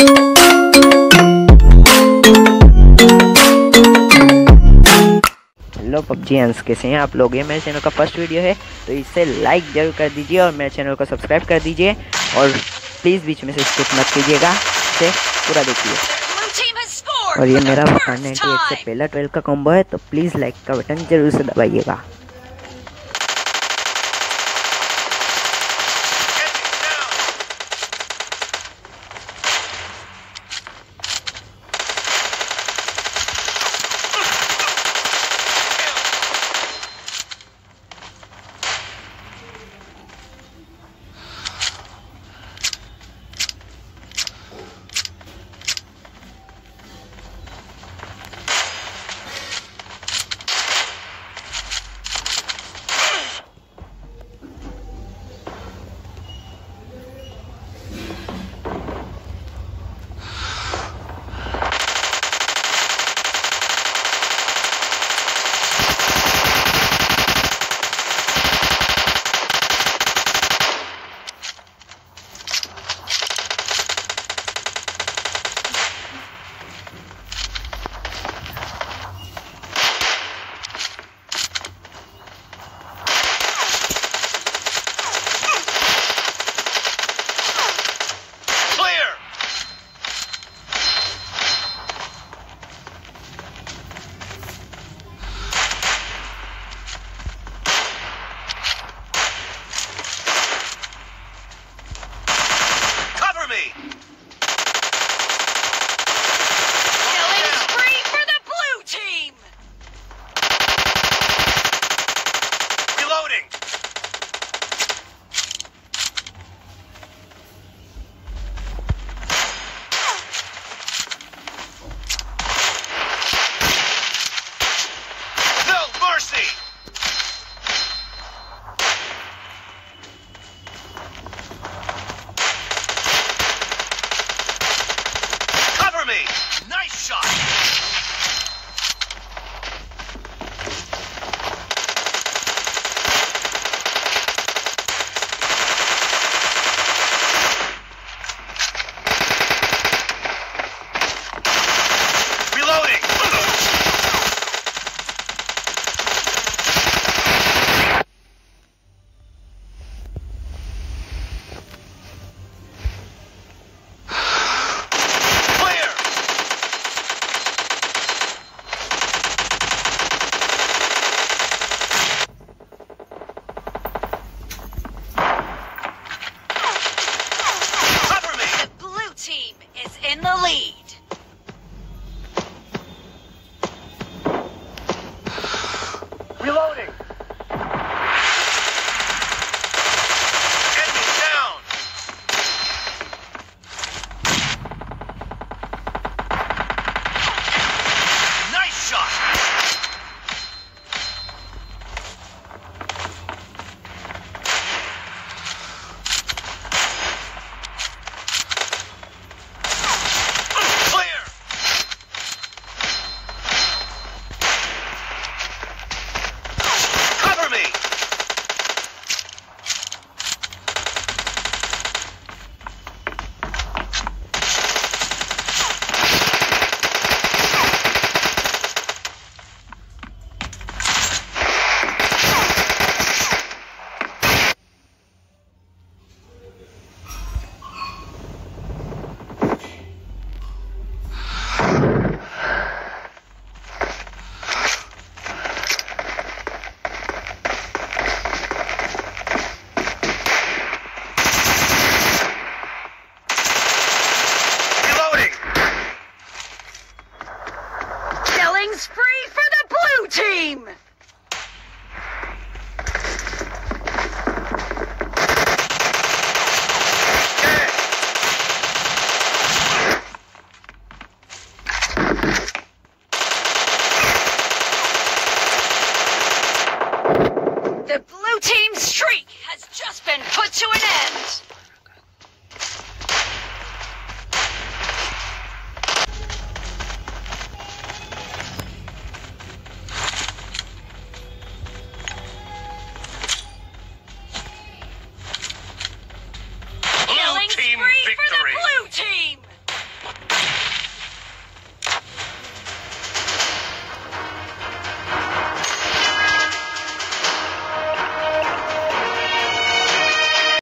Hello PUBG एंस, कैसे हैं आप लोग? ये मेरे चैनल का फ़र्स्ट वीडियो है तो इसे लाइक ज़रूर कर दीजिए और मेरे चैनल को सब्सक्राइब कर दीजिए और प्लीज़ बीच में से स्किप मत कीजिएगा, इसे पूरा देखिए। और ये मेरा वन नाइन्टी एट से पहला ट्वेल्व का कॉम्बो है तो प्लीज़ लाइक का बटन ज़रूर से दबाइएगा।